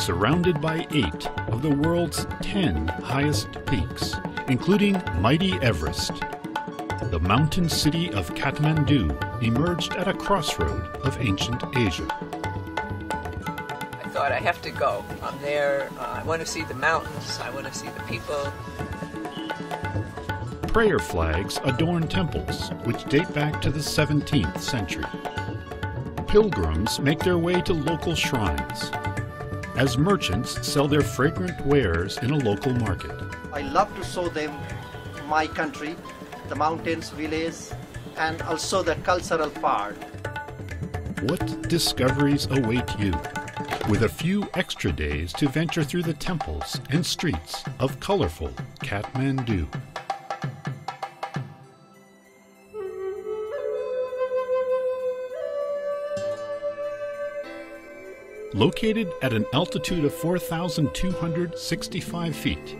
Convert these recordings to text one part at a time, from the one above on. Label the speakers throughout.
Speaker 1: surrounded by eight of the world's ten highest peaks, including mighty Everest. The mountain city of Kathmandu emerged at a crossroad of ancient Asia.
Speaker 2: I thought I have to go. I'm there. Uh, I want to see the mountains. I want to see the people.
Speaker 1: Prayer flags adorn temples, which date back to the 17th century. Pilgrims make their way to local shrines, as merchants sell their fragrant wares in a local market.
Speaker 3: I love to show them my country, the mountains, villages, and also the cultural part.
Speaker 1: What discoveries await you? With a few extra days to venture through the temples and streets of colorful Kathmandu. Located at an altitude of 4,265 feet,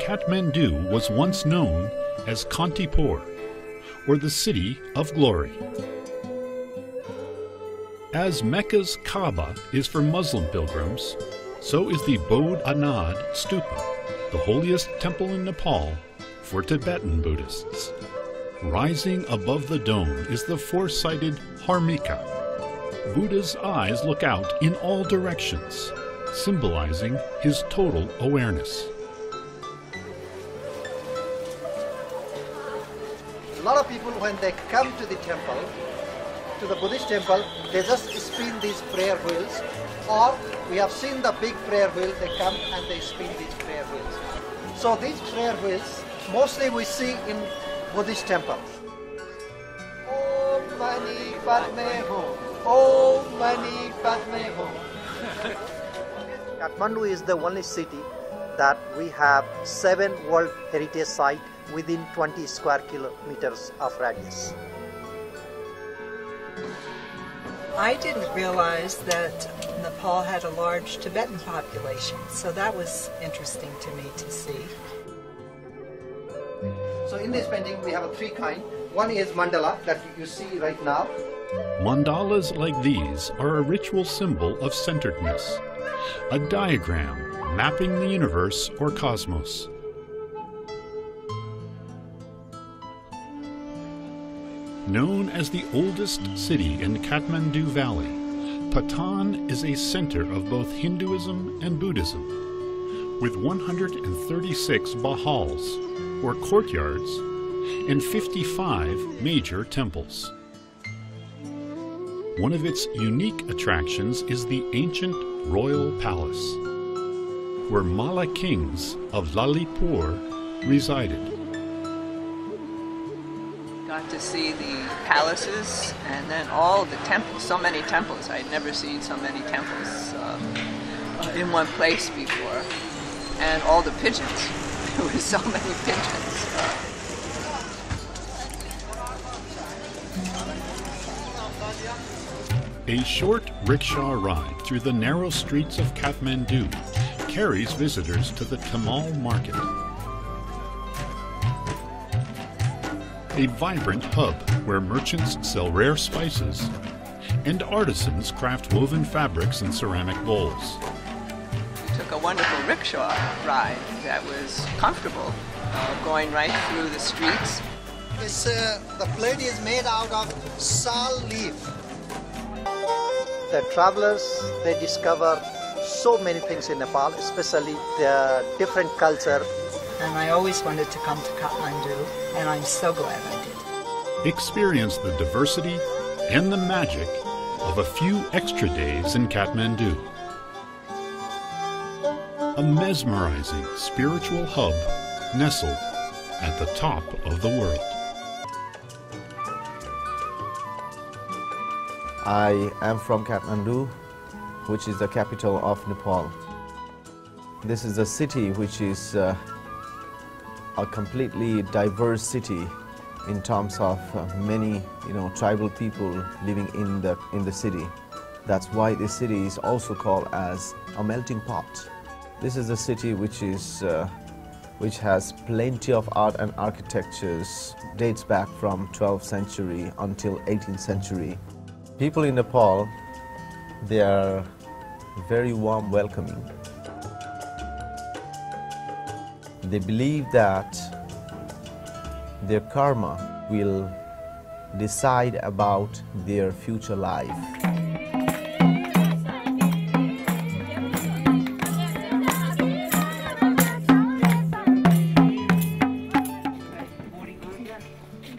Speaker 1: Kathmandu was once known as Kantipur, or the City of Glory. As Mecca's Kaaba is for Muslim pilgrims, so is the Boudhanath Stupa, the holiest temple in Nepal, for Tibetan Buddhists. Rising above the dome is the four-sided harmika, Buddha's eyes look out in all directions, symbolizing his total awareness.
Speaker 3: A lot of people, when they come to the temple, to the Buddhist temple, they just spin these prayer wheels, or we have seen the big prayer wheel, they come and they spin these prayer wheels. So these prayer wheels, mostly we see in Buddhist temples. Om Mani Padme Hum. Om Mani Padme Hum. Kathmandu is the only city that we have seven World Heritage Sites within 20 square kilometers of radius.
Speaker 2: I didn't realize that Nepal had a large Tibetan population, so that was interesting to me to see.
Speaker 3: So in this painting we have a three kind. One is mandala that you see right now.
Speaker 1: Mandalas like these are a ritual symbol of centeredness, a diagram mapping the universe or cosmos. Known as the oldest city in Kathmandu Valley, Patan is a center of both Hinduism and Buddhism, with 136 bahals, or courtyards, and 55 major temples. One of its unique attractions is the ancient royal palace, where Malla kings of Lalitpur resided.
Speaker 2: Got to see the palaces and then all the temples, so many temples. I'd never seen so many temples uh, in one place before. And all the pigeons. There were so many pigeons. Uh,
Speaker 1: A short rickshaw ride through the narrow streets of Kathmandu carries visitors to the Thamel market. A vibrant hub where merchants sell rare spices and artisans craft woven fabrics and ceramic bowls.
Speaker 2: we took a wonderful rickshaw ride that was comfortable, uh, going right through the streets.
Speaker 3: It's, uh, the plate is made out of sal leaf. The travelers, they discover so many things in Nepal, especially the different culture.
Speaker 2: And I always wanted to come to Kathmandu, and I'm so glad I did.
Speaker 1: Experience the diversity and the magic of a few extra days in Kathmandu. A mesmerizing spiritual hub nestled at the top of the world.
Speaker 4: I am from Kathmandu, which is the capital of Nepal. This is a city which is uh, a completely diverse city in terms of uh, many, you know, tribal people living in the in the city. That's why this city is also called as a melting pot. This is a city which is uh, which has plenty of art and architectures dates back from 12th century until 18th century. People in Nepal, they are very warm welcoming. They believe that their karma will decide about their future life.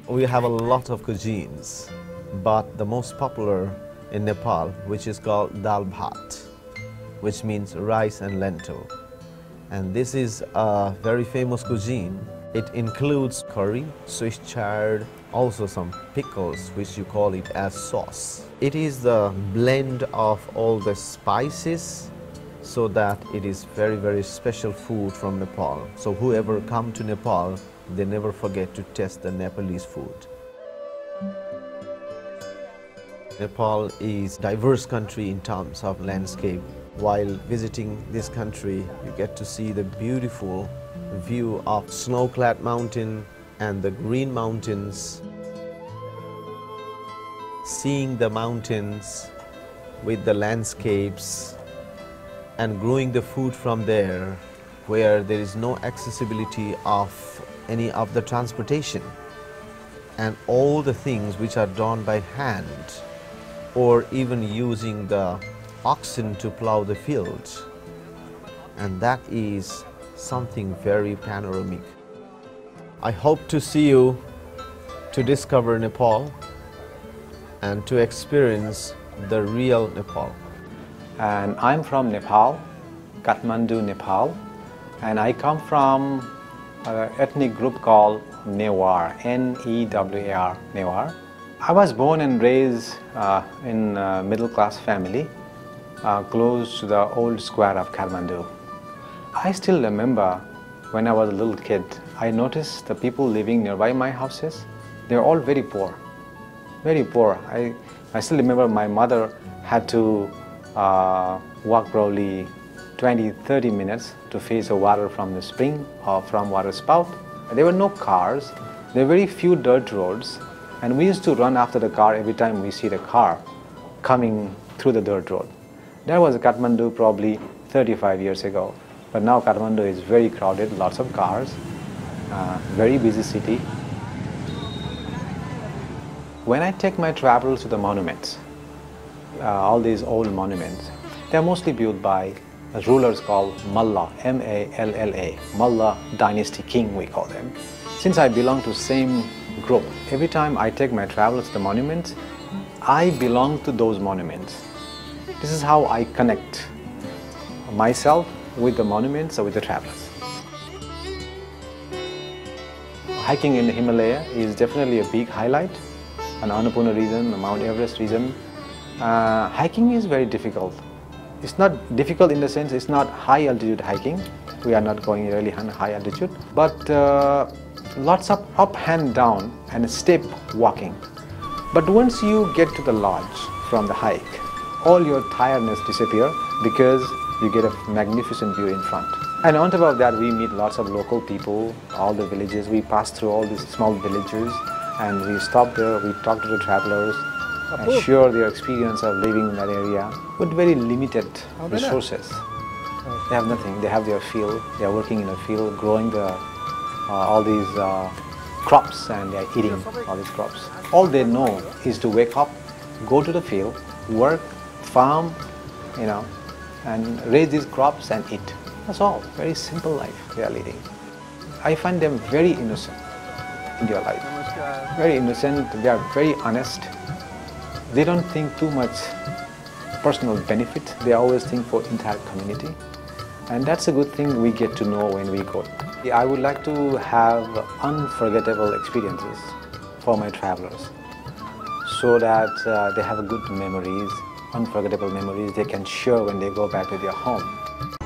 Speaker 4: We have a lot of cuisines, but the most popular in Nepal, which is called dal bhat, which means rice and lentil. And this is a very famous cuisine. It includes curry, Swiss chard, also some pickles, which you call it as sauce. It is the blend of all the spices so that it is very, very special food from Nepal. So whoever come to Nepal, they never forget to test the Nepalese food. Nepal is diverse country in terms of landscape. While visiting this country, you get to see the beautiful view of snow-clad mountain and the green mountains. Seeing the mountains with the landscapes and growing the food from there where there is no accessibility of any of the transportation and all the things which are done by hand or even using the oxen to plow the fields. And that is something very panoramic. I hope to see you to discover Nepal and to experience the real Nepal.
Speaker 5: and I'm from Nepal, Kathmandu, Nepal, and I come from an ethnic group called Newar, N-E-W-A-R, Newar. I was born and raised uh, in a middle class family uh, close to the old square of Kathmandu. I still remember when I was a little kid, I noticed the people living nearby my houses, they're all very poor, very poor. I, I still remember my mother had to uh, walk probably 20, 30 minutes to fetch the water from the spring or from water spout. There were no cars, there were very few dirt roads, and we used to run after the car every time we see the car coming through the dirt road. That was a Kathmandu probably 35 years ago. But now Kathmandu is very crowded, lots of cars, uh, very busy city. When I take my travels to the monuments, uh, all these old monuments, they're mostly built by rulers called Malla, M-A-L-L-A, Malla dynasty king we call them. Since I belong to same every time I take my travels to the monuments, I belong to those monuments. This is how I connect myself with the monuments or with the travelers. Hiking in the Himalaya is definitely a big highlight. An Annapurna region, the Mount Everest region. Uh, hiking is very difficult. It's not difficult in the sense it's not high altitude hiking. We are not going really high altitude, but uh, lots of up and down and steep walking. But once you get to the lodge from the hike, all your tiredness disappear because you get a magnificent view in front. And on top of that, we meet lots of local people, all the villages. We pass through all these small villages and we stop there, we talk to the travelers and share their experience of living in that area with very limited resources. They have nothing, they have their field, they are working in a field, growing the, all these uh, crops and they are eating all these crops. All they know is to wake up, go to the field, work, farm, you know, and raise these crops and eat. That's all. Very simple life they are leading. I find them very innocent in their life. Very innocent, they are very honest. They don't think too much personal benefit. They always think for entire community. And that's a good thing we get to know when we go. I would like to have unforgettable experiences for my travelers so that uh, they have good memories, unforgettable memories they can share when they go back to their home.